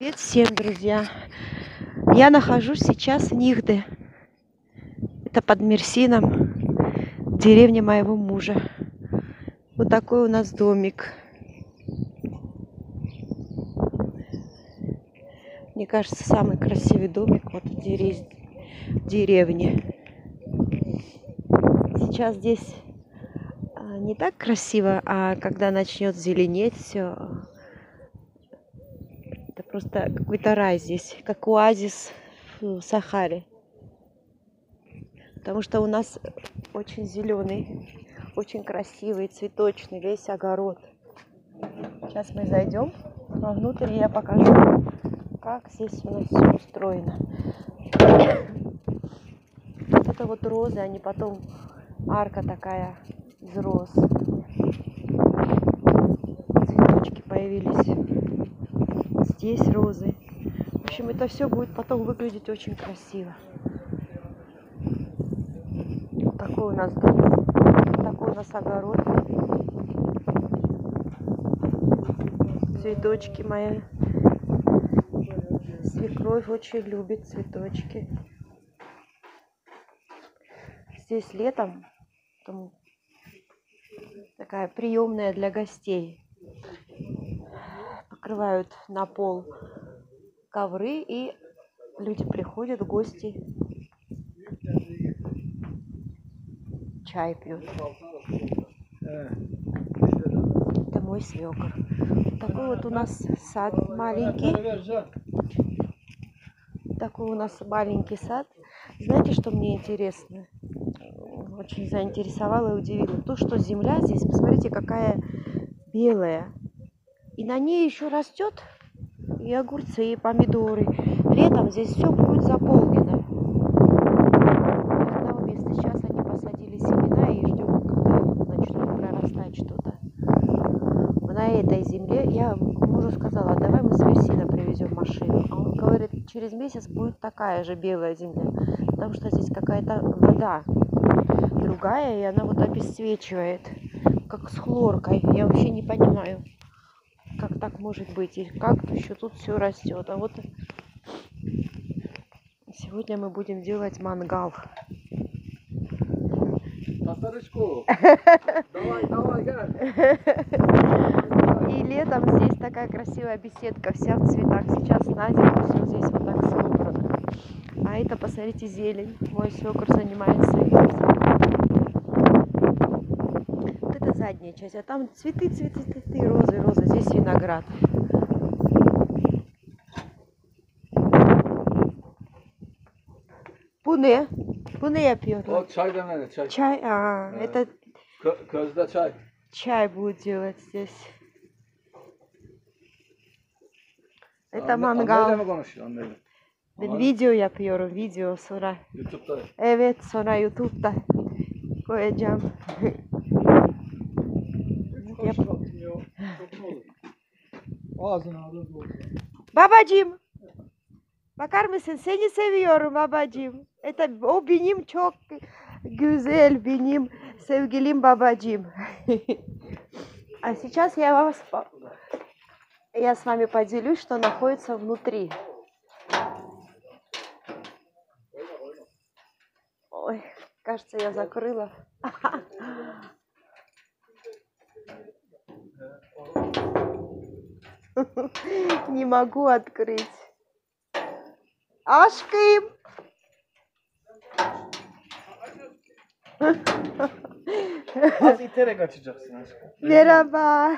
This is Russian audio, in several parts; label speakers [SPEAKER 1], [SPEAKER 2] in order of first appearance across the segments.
[SPEAKER 1] Привет всем, друзья! Я нахожусь сейчас в Нигде. Это под Мерсином, в деревне моего мужа. Вот такой у нас домик. Мне кажется, самый красивый домик вот в деревне. Сейчас здесь а, не так красиво, а когда начнет зеленеть все, Просто какой-то рай здесь, как оазис в Сахаре. Потому что у нас очень зеленый, очень красивый, цветочный весь огород. Сейчас мы зайдем вовнутрь, и я покажу, как здесь у нас все устроено. Вот это вот розы, они потом арка такая из роз. Цветочки появились здесь розы. В общем, это все будет потом выглядеть очень красиво. Вот такой у нас дом, такой у нас огород. Цветочки мои. Свекровь очень любит цветочки. Здесь летом такая приемная для гостей накрывают на пол ковры, и люди приходят, гости, чай пьют. Это мой свекор. Такой вот у нас сад маленький. Такой у нас маленький сад. Знаете, что мне интересно? Очень заинтересовало и удивило. То, что земля здесь, посмотрите, какая белая. И на ней еще растет и огурцы, и помидоры. Летом здесь все будет заполнено. Одного места сейчас они посадили семена и ждем, когда начнут прорастать что-то. На этой земле я мужу сказала, давай мы с Версина привезем машину. А он говорит, через месяц будет такая же белая земля, потому что здесь какая-то вода другая, и она вот обесцвечивает, как с хлоркой. Я вообще не понимаю как так может быть? И как еще тут все растет? А вот сегодня мы будем делать мангал.
[SPEAKER 2] Давай, давай,
[SPEAKER 1] И летом здесь такая красивая беседка, вся в цветах. Сейчас на зиму все здесь вот так собрано. А это, посмотрите, зелень. Мой свекр занимается этим задняя часть, а там цветы, цветы, цветы, розы, розы, здесь виноград. Пуне, пуне я пью.
[SPEAKER 2] Вот чай demledi чай.
[SPEAKER 1] Чай, а,
[SPEAKER 2] Evet.
[SPEAKER 1] это
[SPEAKER 2] közde çay.
[SPEAKER 1] чай будет делать здесь. Это мангал.
[SPEAKER 2] konuşuyor anneyle?
[SPEAKER 1] Ben video yapıyorum, video sonra.
[SPEAKER 2] YouTube'da.
[SPEAKER 1] Evet, sonra YouTube'da koyacağım.
[SPEAKER 2] Olur? Ağzına ağzına doldur.
[SPEAKER 1] Babacığım. Bakar mısın? Seni seviyorum babacığım. Это o benim çok güzel benim sevgilim babacığım. А сейчас я вас я с вами поделюсь, что находится внутри. Ой, кажется, я закрыла. Не могу открыть. Aşkım.
[SPEAKER 2] Az iterek açacaksın aşkım.
[SPEAKER 1] Merhaba.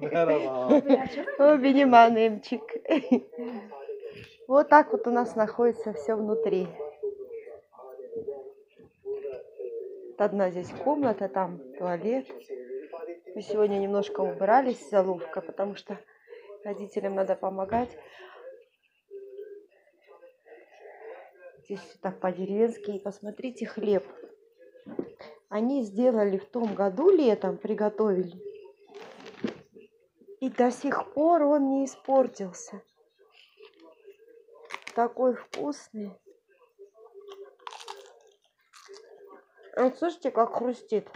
[SPEAKER 2] Merhaba.
[SPEAKER 1] О, benim анемчик. Вот так вот у нас находится все внутри. Одна здесь комната, там туалет. Мы сегодня немножко убрались заловка, потому что родителям надо помогать. Здесь все так по-деревенски. И посмотрите хлеб. Они сделали в том году летом, приготовили. И до сих пор он не испортился. Такой вкусный. Вот слышите, как хрустит.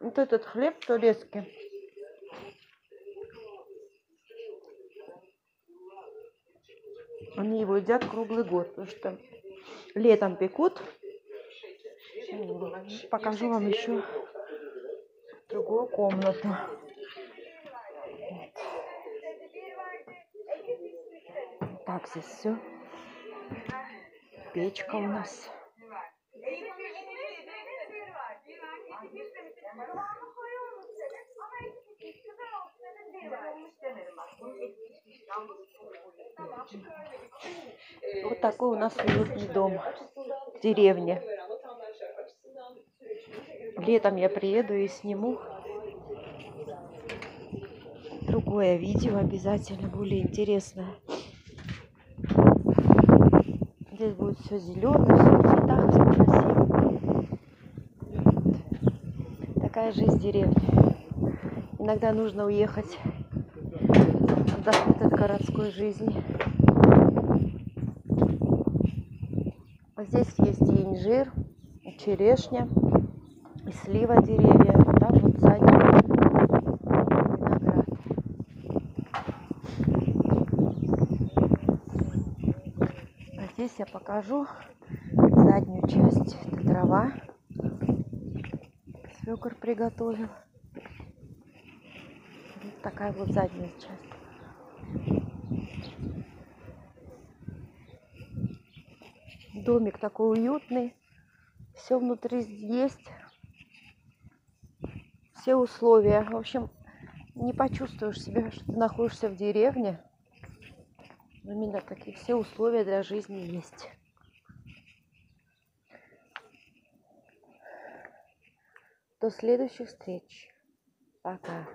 [SPEAKER 1] Вот этот хлеб турецкий. Они его едят круглый год, потому что летом пекут. Покажу вам еще другую комнату. Так здесь все. Печка у нас. Вот такой у нас уютный дом в деревне. Летом я приеду и сниму другое видео обязательно, более интересное. Здесь будет все зеленое, все в цветах, все красиво. Вот. Такая жизнь в деревне. Иногда нужно уехать, отдохнуть от городской жизни. Вот Здесь есть и инжир, и черешня, и слива деревья. Там вот сзади виноград. А здесь я покажу заднюю часть. Это трава. Свекор приготовил. Вот такая вот задняя часть. Домик такой уютный. Все внутри есть. Все условия. В общем, не почувствуешь себя, что ты находишься в деревне. Именно такие все условия для жизни есть. До следующих встреч. Пока.